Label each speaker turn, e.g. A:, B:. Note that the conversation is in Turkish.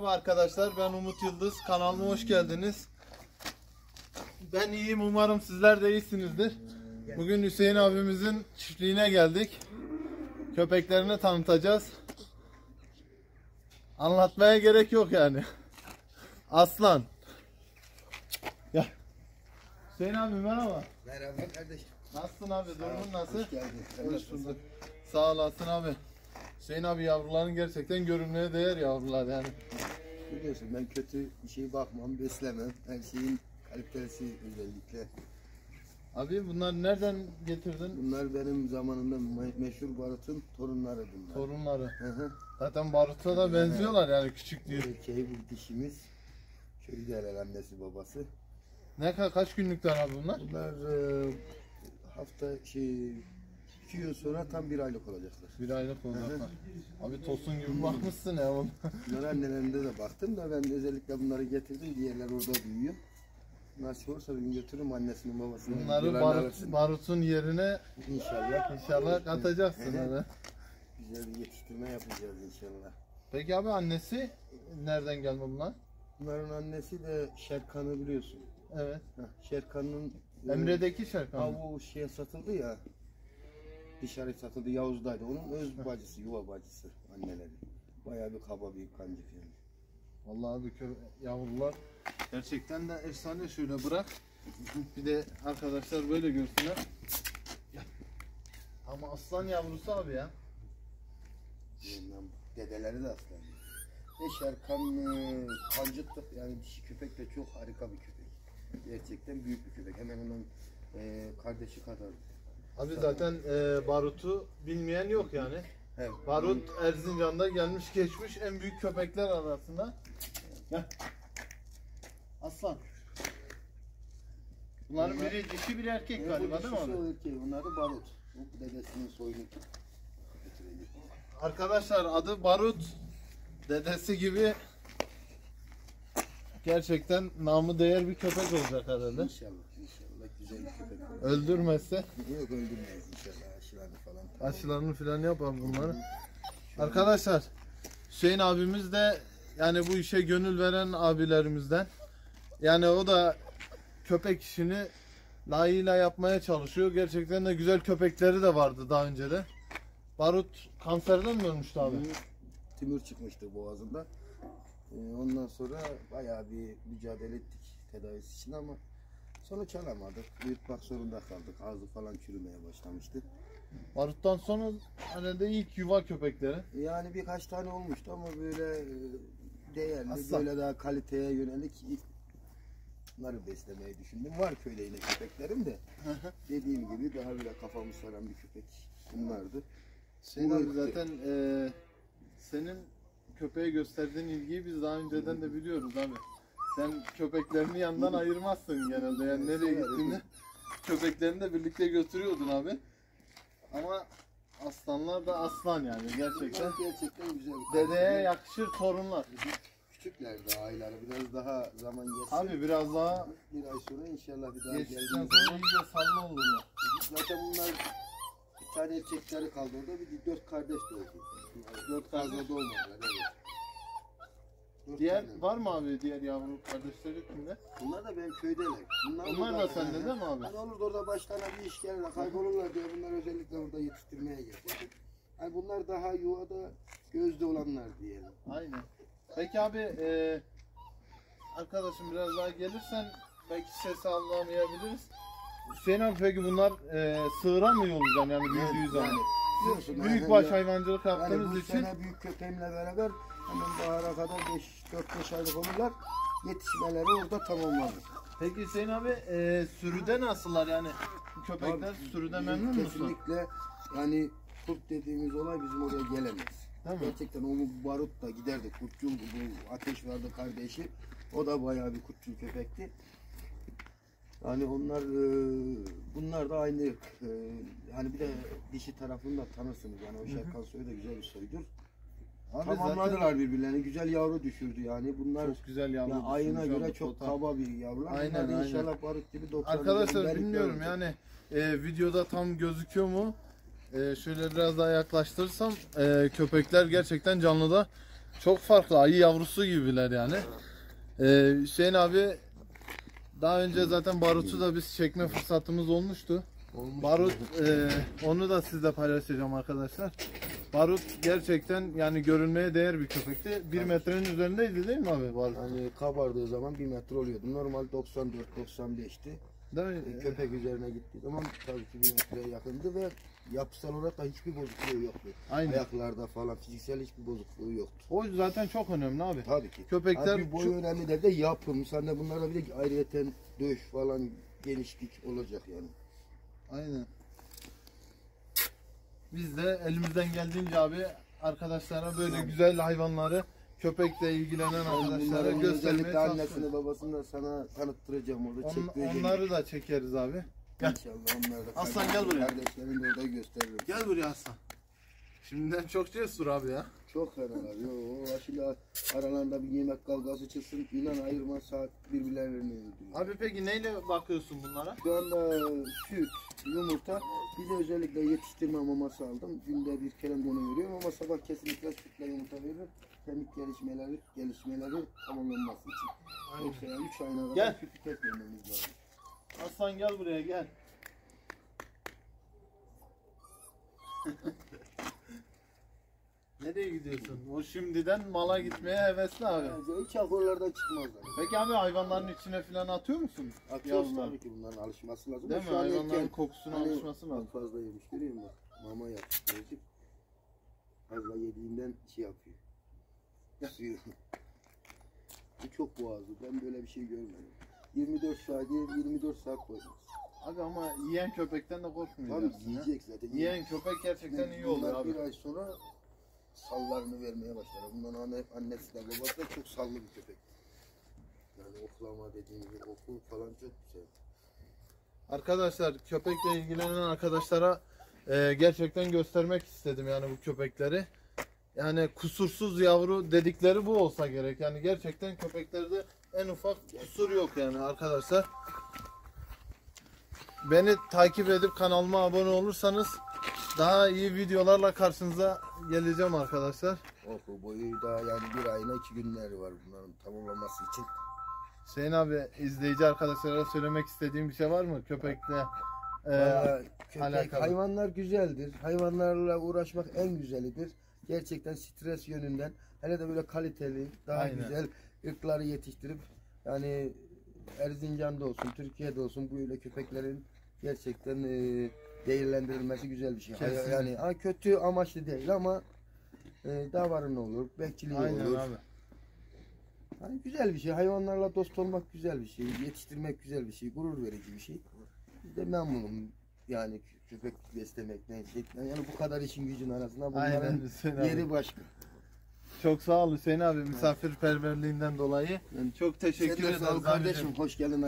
A: Merhaba arkadaşlar ben Umut Yıldız kanalıma hoş geldiniz. Ben iyiyim umarım sizler de iyisinizdir. Bugün Hüseyin abimizin çiftliğine geldik. Köpeklerini tanıtacağız. Anlatmaya gerek yok yani. Aslan. Gel. Hüseyin abi merhaba.
B: Merhaba kardeşim.
A: Nasılsın abi? Durumun nasıl?
B: Hoş geldin.
A: Hoş bulduk. Sağ olasın abi. Hüseyin abi yavruların gerçekten görünmeye değer yavrular yani.
B: Biliyorsun ben kötü bir şey bakmam, beslemem. Her şeyin kalitesi özellikle.
A: Abi bunlar nereden getirdin?
B: Bunlar benim zamanında me- meşhur barutun torunları bunlar.
A: Torunları.
B: Hı hı.
A: Zaten Barut'a da benziyorlar yani küçük diye.
B: Erkeği bir dişimiz. Köyde herhalde annesi babası.
A: Ne kadar kaç günlükler abi bunlar?
B: Bunlar e, hafta şey iki gün sonra tam bir aylık olacaklar.
A: Bir aylık olacaklar. Abi tosun gibi bakmışsın ya oğlum.
B: Bunlar annelerinde de baktım da ben özellikle bunları getirdim. Diğerler orada büyüyor. Nasip olursa bir gün götürürüm annesinin babasının.
A: Bunları Barut. Barut'un yerine
B: İnşallah.
A: inşallah katacaksın hani.
B: Güzel bir yetiştirme yapacağız inşallah.
A: Peki abi annesi nereden gelme bunlar?
B: Bunların annesi de Şerkan'ı biliyorsun.
A: Evet.
B: Şerkan'ın
A: Emre'deki Şerkan.
B: Bu şeye satıldı ya. Dışarı satıldı Yavuz'daydı. Onun öz bacısı, yuva bacısı anneleri. Bayağı bir kaba bir kancık yani.
A: Vallahi abi kö yavrular gerçekten de efsane şöyle bırak. Bir de arkadaşlar böyle görsünler. Ama aslan yavrusu abi ya.
B: Dedeleri de aslan. Ve Şerkan e, kancıktı. Yani dişi köpek de çok harika bir köpek. Gerçekten büyük bir köpek. Hemen onun e, kardeşi kadar.
A: Abi zaten e, Barut'u bilmeyen yok yani.
B: Evet.
A: Barut Erzincan'da gelmiş geçmiş en büyük köpekler arasında. Gel. Aslan. Bunların
B: Bunlar-
A: biri dişi biri erkek galiba değil mi abi?
B: erkeği. Bunlar da barut. Bu dedesinin soyunu getirecek.
A: Arkadaşlar adı Barut. Dedesi gibi gerçekten namı değer bir köpek olacak herhalde.
B: İnşallah, inşallah güzel bir köpek olur.
A: Öldürmezse
B: Yok öldürmeyiz inşallah aşılarını falan.
A: aşılarını falan yapar bunları. Arkadaşlar Hüseyin abimiz de yani bu işe gönül veren abilerimizden. Yani o da köpek işini layığıyla yapmaya çalışıyor. Gerçekten de güzel köpekleri de vardı daha önce de. Barut kanserden mi ölmüştü abi?
B: Tümür çıkmıştı boğazında. Ee, ondan sonra bayağı bir mücadele ettik tedavisi için ama sonuç alamadık. Yırtmak zorunda kaldık. Ağzı falan çürümeye başlamıştı.
A: Barut'tan sonra herhalde ilk yuva köpekleri.
B: Yani birkaç tane olmuştu ama böyle e, değerli,
A: Aslan.
B: böyle daha kaliteye yönelik bunları beslemeyi düşündüm. Var köyde yine köpeklerim de. Dediğim gibi daha böyle kafamı saran bir köpek bunlardı. Bu
A: abi zaten eee, senin köpeğe gösterdiğin ilgiyi biz daha önceden de biliyoruz abi. Sen köpeklerini yandan ayırmazsın genelde yani nereye gittiğinde köpeklerini de birlikte götürüyordun abi. Ama aslanlar da aslan yani gerçekten.
B: Gerçekten güzel.
A: Dedeye yakışır torunlar.
B: Küçükler daha ayları biraz daha zaman geçsin.
A: Abi biraz daha
B: bir ay sonra inşallah bir daha
A: geçtikten
B: geldiğim
A: sonra
B: zaman.
A: iyice sallı olurlar.
B: Zaten bunlar bir tane erkekleri kaldı orada bir de dört kardeş doğdu. Dört kardeş doğmadılar evet.
A: Diğer var mı abi diğer yavru kardeşleri kimde?
B: Bunlar da benim köydeler. Bunlar,
A: Onlar da sende değil mi abi?
B: Hani olur da orada başlarına bir iş gelir kaybolurlar diye bunlar özellikle orada yetiştirmeye getirdim. Yani bunlar daha yuvada gözde olanlar diyelim.
A: Aynen. Peki abi e, arkadaşım biraz daha gelirsen belki ses anlamayabiliriz. Hüseyin abi peki bunlar e, sığıra mı yollayacağım yani büyüdüğü zaman?
B: biliyorsun
A: Büyük
B: yani
A: baş hayvancılık
B: Yani
A: yaptığınız
B: bu
A: için
B: sene büyük köpeğimle beraber hemen bahara kadar 4-5 aylık olurlar. Yetişmeleri orada tamamlanır.
A: Peki Hüseyin abi e, sürüde nasıllar yani köpekler
B: Abi,
A: sürüde
B: bizim
A: memnun musun?
B: Kesinlikle yani kurt dediğimiz olay bizim oraya gelemez.
A: Değil mi?
B: Gerçekten o bu barut da giderdi. Kurtçul bu ateş vardı kardeşi. O da bayağı bir kurtçul köpekti. Yani onlar e, bunlar da aynı. E, hani bir de dişi tarafını da tanırsınız. Yani o Şerkan soyu da güzel bir soydur.
A: Abi
B: Tamamladılar birbirlerini. Güzel yavru düşürdü yani. Bunlar
A: çok güzel yavru
B: ya ayına göre
A: abi,
B: çok
A: total.
B: kaba bir yavrular.
A: Aynen,
B: Bunlar
A: aynen.
B: inşallah barut gibi 90
A: Arkadaşlar bilmiyorum
B: olacak.
A: yani e, videoda tam gözüküyor mu? E, şöyle biraz daha yaklaştırırsam e, köpekler gerçekten canlıda Çok farklı ayı yavrusu gibiler yani. Ee, Hüseyin abi daha önce zaten barutu da biz çekme fırsatımız olmuştu.
B: Olmuş.
A: Barut e, onu da sizle paylaşacağım arkadaşlar. Barut gerçekten yani görülmeye değer bir köpekti. Bir metrenin üzerindeydi değil mi abi Barut?
B: Hani kabardığı zaman 1 metre oluyordu. Normal 94-95'ti.
A: Değil mi?
B: E, köpek üzerine gittiği zaman tabii ki 1 metreye yakındı ve yapısal olarak da hiçbir bozukluğu yoktu.
A: Aynen.
B: Ayaklarda falan fiziksel hiçbir bozukluğu yoktu.
A: O zaten çok önemli abi.
B: Tabii ki.
A: Köpekler
B: Abi boy
A: çok-
B: önemli değil de yapım. Sen de bunlarda bir de ayrıyeten döş falan genişlik olacak yani.
A: Aynen. Biz de elimizden geldiğince abi arkadaşlara böyle güzel hayvanları köpekle ilgilenen arkadaşlara
B: Bunların
A: göstermeye
B: özellikle
A: çalışıyoruz.
B: annesini babasını da sana tanıttıracağım orada.
A: On- onları da çekeriz abi. Gel.
B: İnşallah onlar da.
A: Aslan gel buraya.
B: Kardeşlerini de orada gösteririm.
A: Gel buraya Aslan. Şimdiden çok cesur abi ya.
B: Çok fenalar. Yo, o aşıyla aralarında bir yemek kavgası çıksın. inan ayırma saat birbirlerini öldürüyor.
A: Abi peki neyle bakıyorsun bunlara?
B: Şu anda süt, yumurta, bir de özellikle yetiştirme maması aldım. Günde bir kere onu veriyorum ama sabah kesinlikle sütle yumurta veririm. Kemik gelişmeleri, gelişmeleri tamamlanması için. Yoksa yani 3 ayına kadar
A: Gel.
B: sütü kesmememiz lazım.
A: Aslan gel buraya gel. Nereye gidiyorsun? O şimdiden mala gitmeye hevesli abi.
B: Yani hiç akorlardan çıkmazlar.
A: Peki abi hayvanların içine falan atıyor musun?
B: Atıyoruz
A: Yavrular.
B: tabii ki bunların alışması lazım.
A: Değil mi?
B: şu an
A: Hayvanların
B: erken.
A: kokusuna
B: Hani
A: alışması lazım.
B: Bak fazla yemiş görüyor musun? Bak, Mama yaptı çocuk. Fazla yediğinden şey yapıyor. Suyu. Bu çok boğazlı. Ben böyle bir şey görmedim. 24 saat yer, 24 saat koymaz.
A: Abi ama yiyen köpekten de
B: Tabii
A: korkmayacaksın ya.
B: yiyecek zaten.
A: Yiyen köpek gerçekten iyi oluyor
B: Bunlar
A: abi.
B: Bir ay sonra sallarını vermeye başlar. Bundan anne, annesi de babası da çok sallı bir köpek. Yani oklama dediğim gibi oku falan çok güzel.
A: Arkadaşlar köpekle ilgilenen arkadaşlara e, gerçekten göstermek istedim yani bu köpekleri. Yani kusursuz yavru dedikleri bu olsa gerek. Yani gerçekten köpeklerde en ufak kusur yok yani arkadaşlar. Beni takip edip kanalıma abone olursanız daha iyi videolarla karşınıza geleceğim arkadaşlar.
B: Oku boyu da yani bir ayına iki günleri var bunların tamamlaması için.
A: Hüseyin abi izleyici arkadaşlara söylemek istediğim bir şey var mı köpekle? e,
B: Vallahi köpek,
A: alakalı.
B: hayvanlar güzeldir. Hayvanlarla uğraşmak en güzelidir. Gerçekten stres yönünden hele de böyle kaliteli, daha
A: Aynen.
B: güzel ırkları yetiştirip yani Erzincan'da olsun, Türkiye'de olsun böyle köpeklerin gerçekten e, değerlendirilmesi güzel bir şey.
A: Kesinlikle.
B: Yani ha, kötü amaçlı değil ama e, davarın olur, bekçiliği
A: Aynen
B: olur.
A: abi.
B: Hani güzel bir şey. Hayvanlarla dost olmak güzel bir şey. Yetiştirmek güzel bir şey. Gurur verici bir şey. Biz de memnunum. Yani köpek beslemekten, şeyden. Yani bu kadar işin gücün arasında bunların
A: Aynen Hüseyin abi.
B: yeri başka.
A: Çok sağ ol Hüseyin abi misafirperverliğinden dolayı.
B: Yani
A: Çok teşekkür abicim.
B: kardeşim. Hoş geldin.